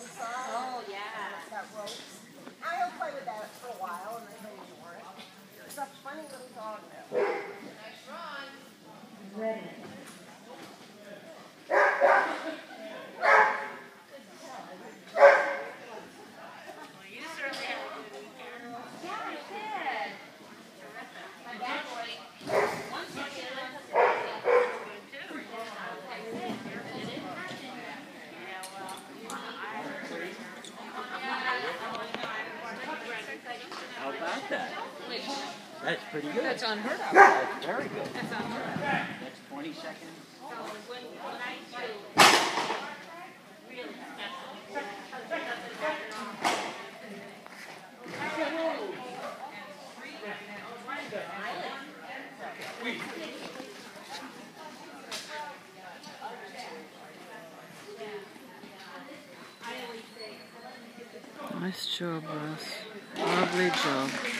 inside. Oh, yeah. It's got. I'll play with that for a while and then he'll ignore it. It's a funny little dog though. How about that? That's pretty good. That's unheard of. That's very good. That's unheard of. That's 20 seconds. so when, when I do, really, Nice job, Russ. Lovely job.